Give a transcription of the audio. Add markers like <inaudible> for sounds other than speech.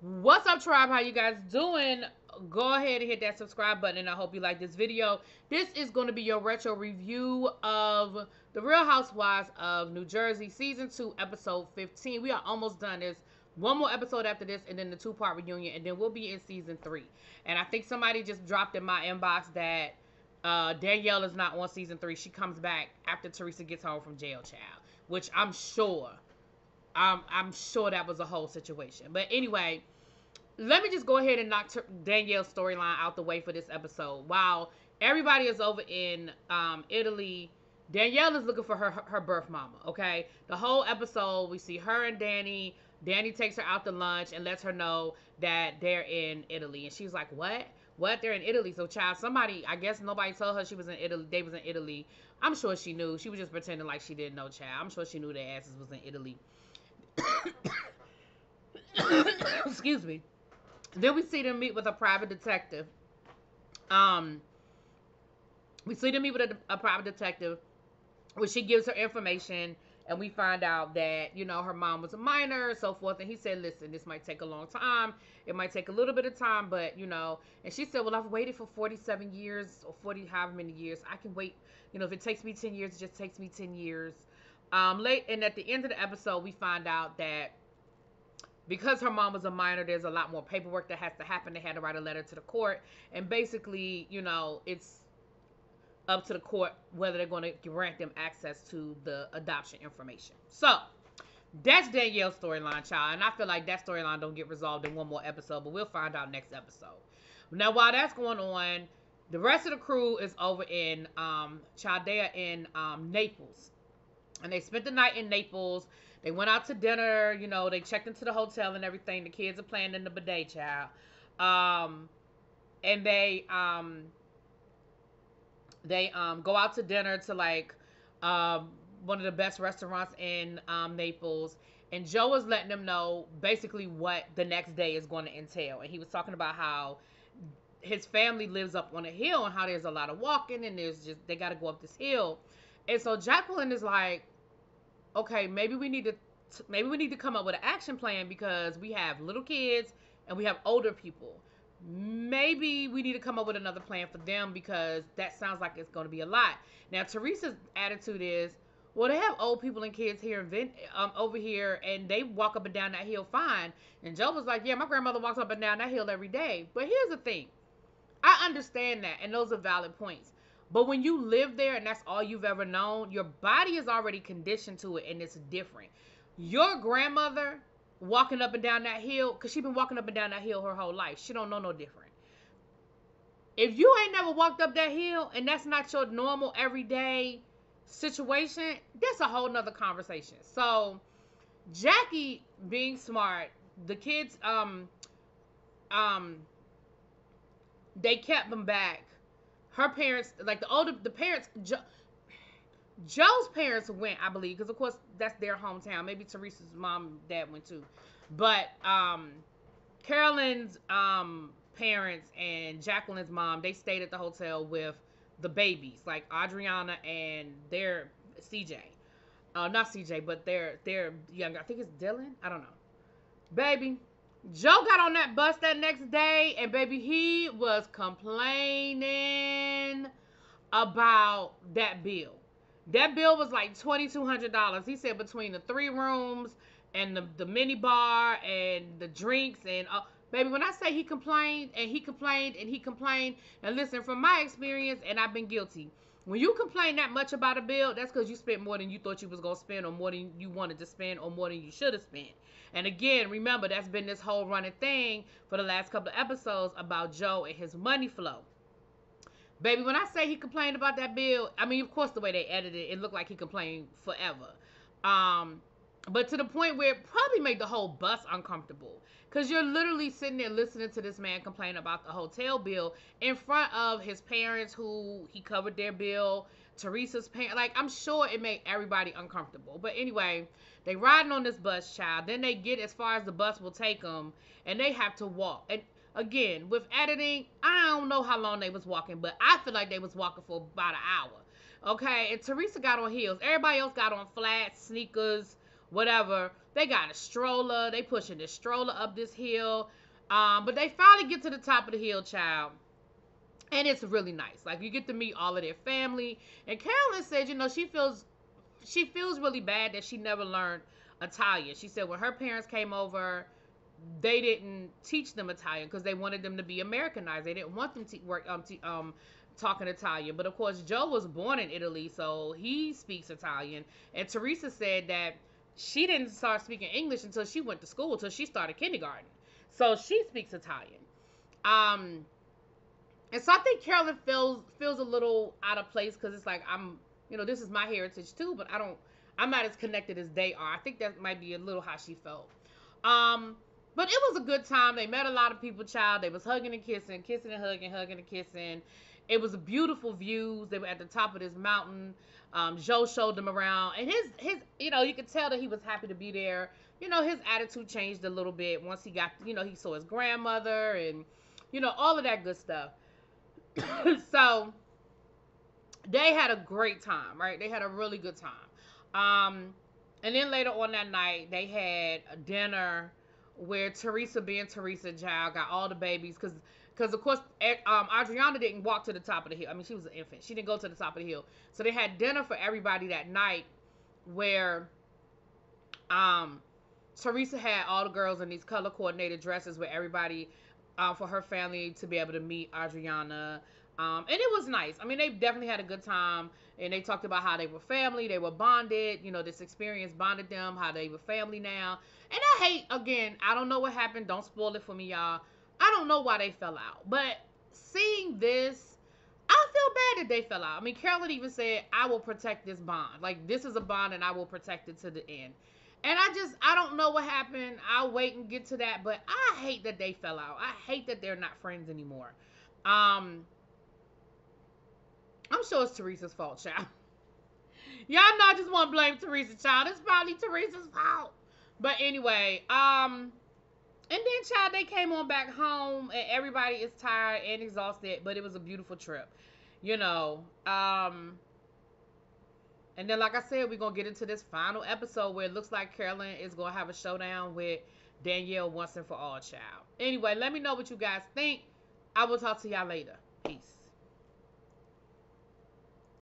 What's up, tribe? How you guys doing? Go ahead and hit that subscribe button, and I hope you like this video. This is going to be your retro review of The Real Housewives of New Jersey, Season 2, Episode 15. We are almost done. There's one more episode after this, and then the two-part reunion, and then we'll be in Season 3. And I think somebody just dropped in my inbox that uh, Danielle is not on Season 3. She comes back after Teresa gets home from jail, child, which I'm sure – um, I'm sure that was a whole situation. But anyway, let me just go ahead and knock Danielle's storyline out the way for this episode. While everybody is over in um, Italy, Danielle is looking for her her birth mama. Okay, the whole episode we see her and Danny. Danny takes her out to lunch and lets her know that they're in Italy, and she's like, "What? What? They're in Italy?" So, child, somebody, I guess nobody told her she was in Italy. They was in Italy. I'm sure she knew. She was just pretending like she didn't know, child. I'm sure she knew their asses was in Italy. <coughs> Excuse me. Then we see them meet with a private detective. Um, we see them meet with a, a private detective, where she gives her information, and we find out that you know her mom was a minor, so forth. And he said, "Listen, this might take a long time. It might take a little bit of time, but you know." And she said, "Well, I've waited for 47 years or 40 however many years. I can wait. You know, if it takes me 10 years, it just takes me 10 years." Um, late and at the end of the episode, we find out that because her mom was a minor, there's a lot more paperwork that has to happen. They had to write a letter to the court, and basically, you know, it's up to the court whether they're going to grant them access to the adoption information. So that's Danielle's storyline, child, and I feel like that storyline don't get resolved in one more episode, but we'll find out next episode. Now, while that's going on, the rest of the crew is over in um, Chaldea in um, Naples and they spent the night in Naples. They went out to dinner, you know, they checked into the hotel and everything. The kids are playing in the bidet, child. Um, and they um they um go out to dinner to like um one of the best restaurants in um Naples. And Joe was letting them know basically what the next day is going to entail. And he was talking about how his family lives up on a hill and how there's a lot of walking and there's just they got to go up this hill and so Jacqueline is like, okay, maybe we need to maybe we need to come up with an action plan because we have little kids and we have older people. Maybe we need to come up with another plan for them because that sounds like it's going to be a lot. Now Teresa's attitude is, well, they have old people and kids here in um, over here, and they walk up and down that hill fine. And Joe was like, yeah, my grandmother walks up and down that hill every day. But here's the thing, I understand that, and those are valid points. But when you live there and that's all you've ever known, your body is already conditioned to it and it's different. Your grandmother walking up and down that hill, because she been walking up and down that hill her whole life. She don't know no different. If you ain't never walked up that hill and that's not your normal everyday situation, that's a whole nother conversation. So Jackie being smart, the kids um um they kept them back her parents, like the older, the parents, jo, Joe's parents went, I believe, because of course that's their hometown. Maybe Teresa's mom and dad went too, but um, Carolyn's um parents and Jacqueline's mom, they stayed at the hotel with the babies, like Audriana and their CJ. Uh, not CJ, but they're they're younger. I think it's Dylan. I don't know. Baby, Joe got on that bus that next day, and baby, he was complaining about that bill. That bill was like twenty two hundred dollars. He said between the three rooms and the the mini bar and the drinks and uh, baby, when I say he complained and he complained and he complained, and listen, from my experience, and I've been guilty. When you complain that much about a bill, that's because you spent more than you thought you was gonna spend, or more than you wanted to spend, or more than you should have spent. And again, remember that's been this whole running thing for the last couple of episodes about Joe and his money flow. Baby, when I say he complained about that bill, I mean, of course, the way they edited it, it looked like he complained forever. Um, but to the point where it probably made the whole bus uncomfortable. Because you're literally sitting there listening to this man complain about the hotel bill in front of his parents who he covered their bill, Teresa's parents. Like, I'm sure it made everybody uncomfortable. But anyway, they riding on this bus, child. Then they get as far as the bus will take them, and they have to walk. And again, with editing, I don't know how long they was walking, but I feel like they was walking for about an hour. Okay, and Teresa got on heels. Everybody else got on flats, sneakers, whatever. They got a stroller. They pushing this stroller up this hill. Um, but they finally get to the top of the hill, child. And it's really nice. Like you get to meet all of their family. And Carolyn said, you know, she feels she feels really bad that she never learned Italian. She said when her parents came over, they didn't teach them Italian because they wanted them to be Americanized. They didn't want them to work um, to, um talking Italian. But of course, Joe was born in Italy, so he speaks Italian. And Teresa said that she didn't start speaking English until she went to school, until she started kindergarten. So she speaks Italian. Um, and so I think Carolyn feels feels a little out of place because it's like I'm, you know, this is my heritage too, but I don't, I'm not as connected as they are. I think that might be a little how she felt. Um, but it was a good time. They met a lot of people, child. They was hugging and kissing, kissing and hugging, hugging and kissing. It was a beautiful views. They were at the top of this mountain. Um, Joe showed them around, and his his, you know, you could tell that he was happy to be there. You know, his attitude changed a little bit once he got, you know, he saw his grandmother and, you know, all of that good stuff. <coughs> so they had a great time, right? They had a really good time. Um, and then later on that night, they had a dinner where Teresa, being Teresa Child, got all the babies because because of course eh, um, Audriana didn't walk to the top of the hill. I mean, she was an infant. She didn't go to the top of the hill. So they had dinner for everybody that night, where um, Teresa had all the girls in these color coordinated dresses, with everybody uh, for her family to be able to meet Audriana. Um, and it was nice. I mean, they definitely had a good time, and they talked about how they were family, they were bonded. You know, this experience bonded them, how they were family now. And I hate again. I don't know what happened. Don't spoil it for me, y'all. I don't know why they fell out, but seeing this, I feel bad that they fell out. I mean, Carolyn even said, "I will protect this bond. Like this is a bond, and I will protect it to the end." And I just, I don't know what happened. I'll wait and get to that, but I hate that they fell out. I hate that they're not friends anymore. Um, I'm sure it's Teresa's fault, child. <laughs> Y'all know I just want to blame Teresa, child. It's probably Teresa's fault. But anyway, um, and then, child, they came on back home, and everybody is tired and exhausted, but it was a beautiful trip, you know. Um, and then, like I said, we're gonna get into this final episode where it looks like Carolyn is gonna have a showdown with Danielle once and for all, child. Anyway, let me know what you guys think. I will talk to y'all later. Peace.